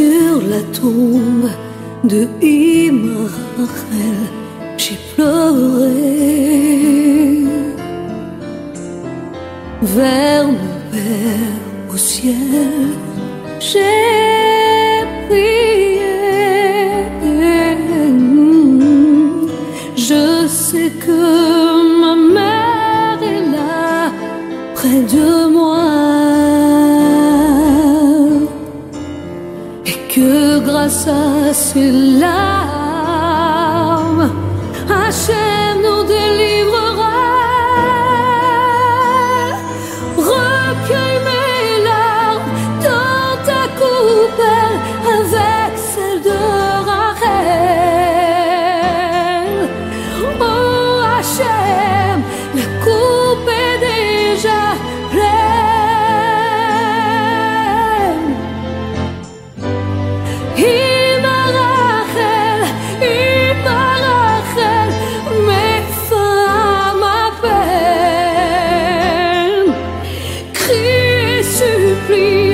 la tombe de Immanuel, j'ai pleuré vers mon Père au ciel. J'ai prié. Je sais que sa sila. Free.